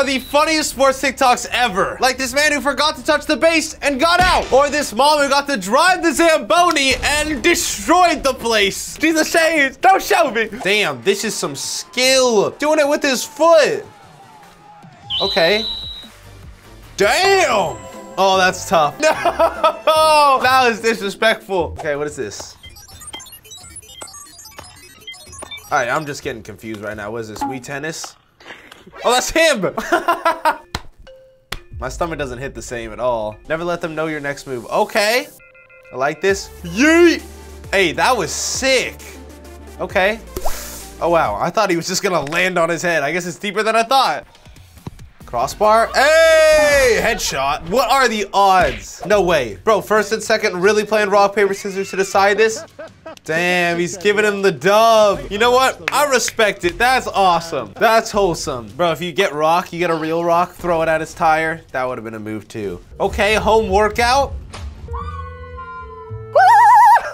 are the funniest sports TikToks ever. Like this man who forgot to touch the base and got out. Or this mom who got to drive the Zamboni and destroyed the place. Jesus shades, don't show me. Damn, this is some skill. Doing it with his foot. Okay. Damn. Oh, that's tough. No, that was disrespectful. Okay, what is this? All right, I'm just getting confused right now. What is this, Wii Tennis? Oh, that's him! My stomach doesn't hit the same at all. Never let them know your next move. Okay, I like this. Yeet! Hey, that was sick. Okay. Oh, wow, I thought he was just gonna land on his head. I guess it's deeper than I thought. Crossbar. Hey, headshot. What are the odds? No way. Bro, first and second really playing rock, paper, scissors to decide this? Damn, he's giving him the dub. You know what? I respect it. That's awesome. That's wholesome. Bro, if you get rock, you get a real rock, throw it at his tire. That would have been a move too. Okay, home workout.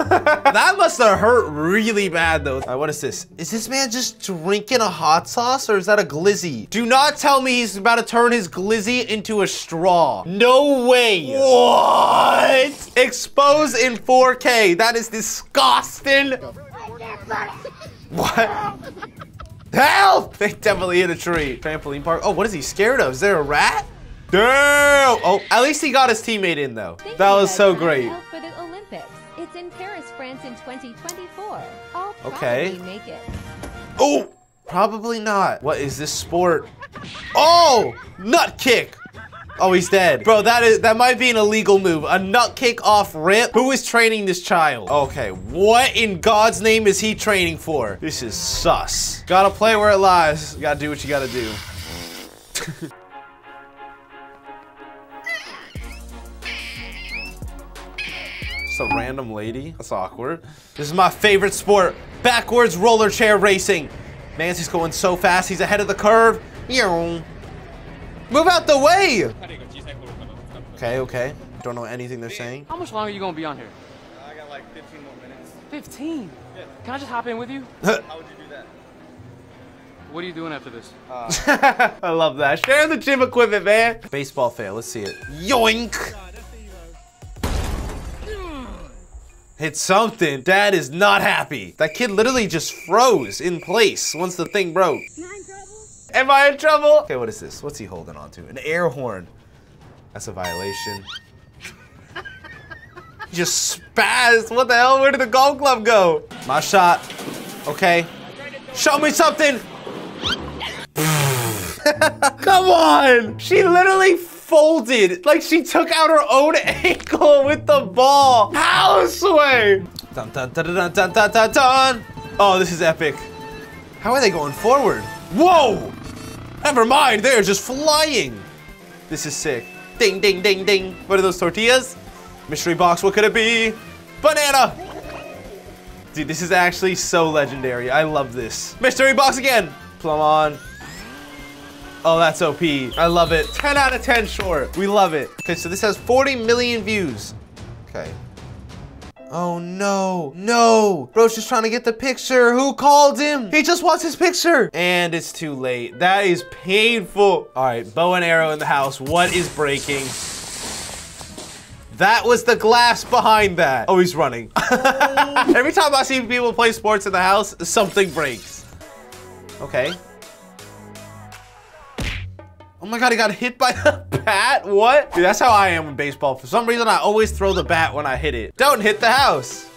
that must have hurt really bad though. Right, what is this? Is this man just drinking a hot sauce or is that a glizzy? Do not tell me he's about to turn his glizzy into a straw. No way. What? Expose in 4K. That is disgusting. What? Help! They definitely hit a tree. Trampoline park. Oh, what is he scared of? Is there a rat? Damn! Oh, at least he got his teammate in though. Thank that was so great. for the Olympics. It's in Paris, France in 2024. I'll Okay. make it. Oh, probably not. What is this sport? Oh, nut kick. Oh, he's dead. Bro, that is that might be an illegal move. A nut kick off rip. Who is training this child? Okay, what in God's name is he training for? This is sus. Gotta play where it lies. You gotta do what you gotta do. Just a random lady. That's awkward. This is my favorite sport. Backwards roller chair racing. Nancy's going so fast. He's ahead of the curve. Meow. Move out the way. Okay, okay. Don't know anything they're saying. How much longer are you gonna be on here? I got like 15 more minutes. 15? Can I just hop in with you? How would you do that? What are you doing after this? Uh, I love that. Share the gym equipment, man. Baseball fail. Let's see it. Yoink. Hit something. Dad is not happy. That kid literally just froze in place once the thing broke. Am I in trouble? Okay, what is this? What's he holding on to? An air horn. That's a violation. Just spazzed. What the hell? Where did the golf club go? My shot. Okay. Show me something. Come on! She literally folded like she took out her own ankle with the ball. House sway! Dun, dun, dun, dun, dun, dun, dun, dun. Oh, this is epic. How are they going forward? Whoa! Never mind, they're just flying. This is sick. Ding, ding, ding, ding. What are those tortillas? Mystery box, what could it be? Banana! Dude, this is actually so legendary. I love this. Mystery box again. Plum on. Oh, that's OP. I love it. 10 out of 10 short. We love it. Okay, so this has 40 million views. Okay. Oh no, no. Bro's just trying to get the picture. Who called him? He just wants his picture. And it's too late. That is painful. All right, bow and arrow in the house. What is breaking? That was the glass behind that. Oh, he's running. Every time I see people play sports in the house, something breaks. Okay. Oh my god, he got hit by the bat? What? Dude, that's how I am in baseball. For some reason, I always throw the bat when I hit it. Don't hit the house.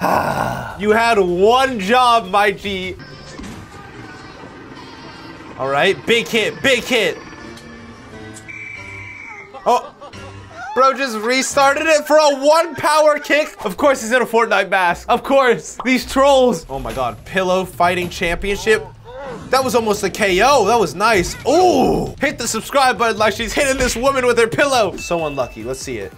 you had one job, my G. All right, big hit, big hit. Oh, bro just restarted it for a one power kick. Of course he's in a Fortnite mask. Of course, these trolls. Oh my God, pillow fighting championship. That was almost a KO. That was nice. Ooh, hit the subscribe button like she's hitting this woman with her pillow. So unlucky. Let's see it.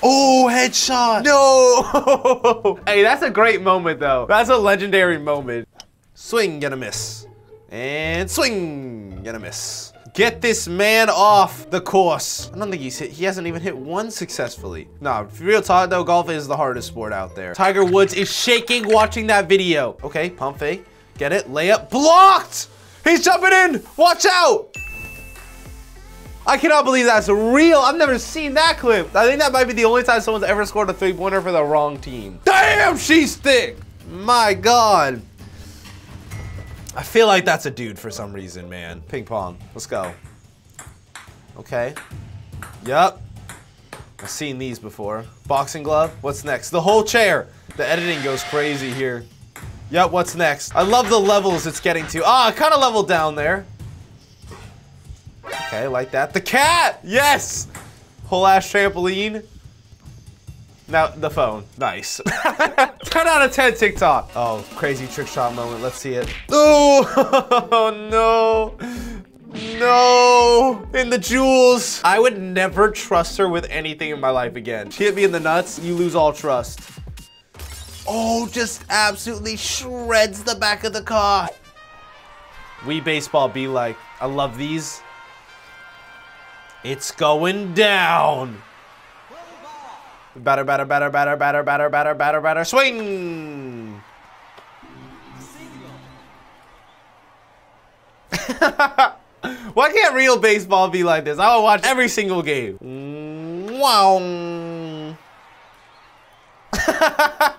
Oh, headshot. No. hey, that's a great moment though. That's a legendary moment. Swing, gonna miss. And swing, gonna miss. Get this man off the course. I don't think he's hit, he hasn't even hit one successfully. No, real talk though, golf is the hardest sport out there. Tiger Woods is shaking watching that video. Okay, pump fake, get it, layup, blocked! He's jumping in, watch out! I cannot believe that's real. I've never seen that clip. I think that might be the only time someone's ever scored a three-pointer for the wrong team. Damn, she's thick. My God. I feel like that's a dude for some reason, man. Ping pong. Let's go. Okay. Yup. I've seen these before. Boxing glove. What's next? The whole chair. The editing goes crazy here. Yep, what's next? I love the levels it's getting to. Ah, kind of leveled down there. Okay, like that. The cat! Yes! Whole ass trampoline. Now, the phone. Nice. 10 out of 10 TikTok. Oh, crazy trick shot moment. Let's see it. Oh, no. No. In the jewels. I would never trust her with anything in my life again. She hit me in the nuts. You lose all trust. Oh, just absolutely shreds the back of the car. Wii baseball be like. I love these. It's going down. Batter, batter, batter, batter, batter, batter, batter, batter, batter, swing! Why can't real baseball be like this? I will watch every single game. Wow.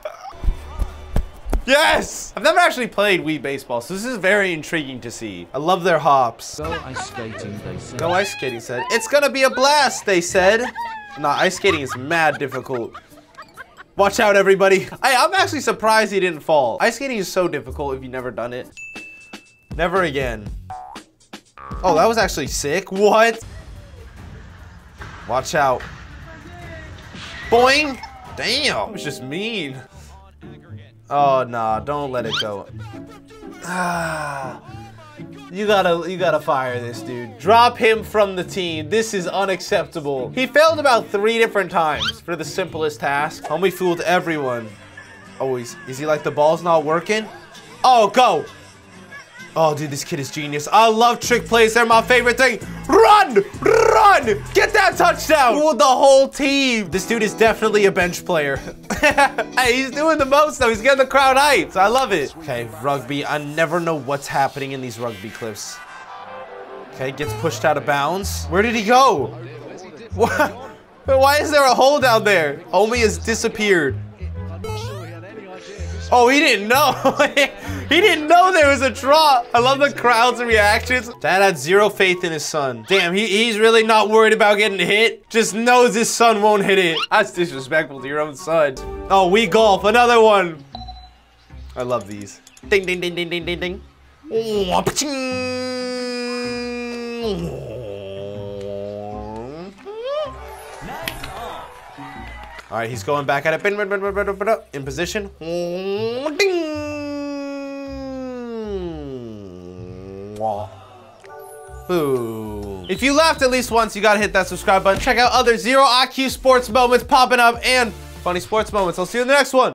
yes! I've never actually played Wii Baseball, so this is very intriguing to see. I love their hops. Go ice skating, they say. Go ice skating said. It's gonna be a blast, they said. Nah, ice skating is mad difficult. Watch out, everybody. Hey, I'm actually surprised he didn't fall. Ice skating is so difficult if you've never done it. Never again. Oh, that was actually sick. What? Watch out. Boing! Damn, it's just mean. Oh, nah, don't let it go. Ah. You gotta, you gotta fire this dude. Drop him from the team. This is unacceptable. He failed about three different times for the simplest task. Homie fooled everyone. Oh, he's, is he like the ball's not working? Oh, go. Oh, dude, this kid is genius. I love trick plays. They're my favorite thing. Run! Run! Get that touchdown! Fooled the whole team. This dude is definitely a bench player. hey, he's doing the most, though. He's getting the crowd hyped. I love it. Okay, rugby. I never know what's happening in these rugby clips. Okay, gets pushed out of bounds. Where did he go? What? Why is there a hole down there? Omi has disappeared. Oh, he didn't know. he didn't know there was a draw. I love the crowd's reactions. Dad had zero faith in his son. Damn, he, he's really not worried about getting hit. Just knows his son won't hit it. That's disrespectful to your own son. Oh, Wii golf. Another one. I love these. Ding, ding, ding, ding, ding, ding, ding. Oh, All right, he's going back at it. In position. Boom. If you laughed at least once, you gotta hit that subscribe button. Check out other Zero IQ sports moments popping up and funny sports moments. I'll see you in the next one.